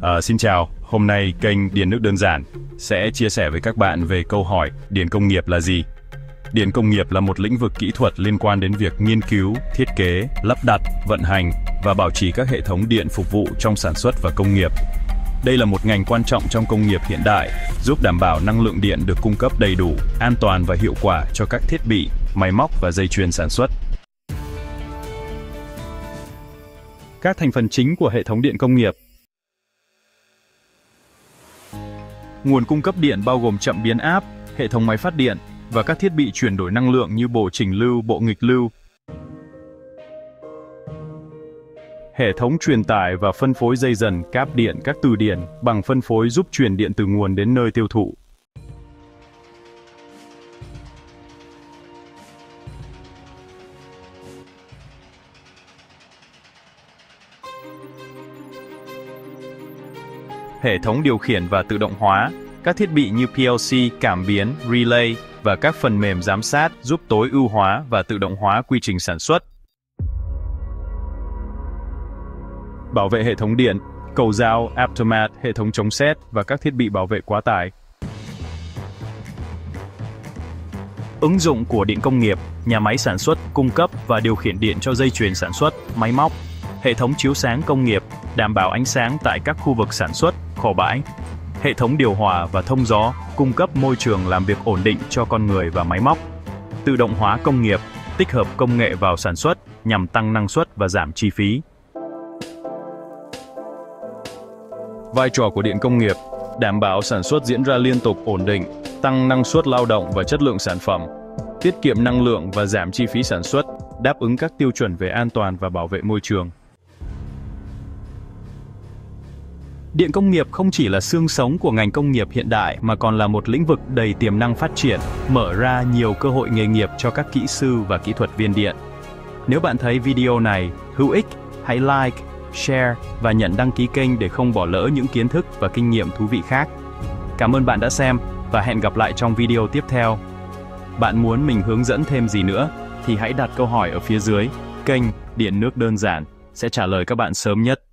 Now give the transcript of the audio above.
À, xin chào, hôm nay kênh Điền nước đơn giản sẽ chia sẻ với các bạn về câu hỏi điện công nghiệp là gì. Điện công nghiệp là một lĩnh vực kỹ thuật liên quan đến việc nghiên cứu, thiết kế, lắp đặt, vận hành và bảo trì các hệ thống điện phục vụ trong sản xuất và công nghiệp. Đây là một ngành quan trọng trong công nghiệp hiện đại, giúp đảm bảo năng lượng điện được cung cấp đầy đủ, an toàn và hiệu quả cho các thiết bị, máy móc và dây chuyền sản xuất. Các thành phần chính của hệ thống điện công nghiệp Nguồn cung cấp điện bao gồm chậm biến áp, hệ thống máy phát điện và các thiết bị chuyển đổi năng lượng như bộ chỉnh lưu, bộ nghịch lưu. Hệ thống truyền tải và phân phối dây dần cáp điện các từ điện bằng phân phối giúp truyền điện từ nguồn đến nơi tiêu thụ. Hệ thống điều khiển và tự động hóa, các thiết bị như PLC, cảm biến, relay và các phần mềm giám sát giúp tối ưu hóa và tự động hóa quy trình sản xuất. Bảo vệ hệ thống điện, cầu dao, Aptomat, hệ thống chống sét và các thiết bị bảo vệ quá tải. Ứng dụng của điện công nghiệp, nhà máy sản xuất, cung cấp và điều khiển điện cho dây chuyền sản xuất, máy móc, hệ thống chiếu sáng công nghiệp, đảm bảo ánh sáng tại các khu vực sản xuất, kho bãi, hệ thống điều hòa và thông gió, cung cấp môi trường làm việc ổn định cho con người và máy móc, tự động hóa công nghiệp, tích hợp công nghệ vào sản xuất nhằm tăng năng suất và giảm chi phí. Vai trò của điện công nghiệp đảm bảo sản xuất diễn ra liên tục ổn định, tăng năng suất lao động và chất lượng sản phẩm, tiết kiệm năng lượng và giảm chi phí sản xuất, đáp ứng các tiêu chuẩn về an toàn và bảo vệ môi trường. Điện công nghiệp không chỉ là xương sống của ngành công nghiệp hiện đại mà còn là một lĩnh vực đầy tiềm năng phát triển, mở ra nhiều cơ hội nghề nghiệp cho các kỹ sư và kỹ thuật viên điện. Nếu bạn thấy video này hữu ích, hãy like, share và nhận đăng ký kênh để không bỏ lỡ những kiến thức và kinh nghiệm thú vị khác. Cảm ơn bạn đã xem và hẹn gặp lại trong video tiếp theo. Bạn muốn mình hướng dẫn thêm gì nữa thì hãy đặt câu hỏi ở phía dưới. Kênh Điện nước đơn giản sẽ trả lời các bạn sớm nhất.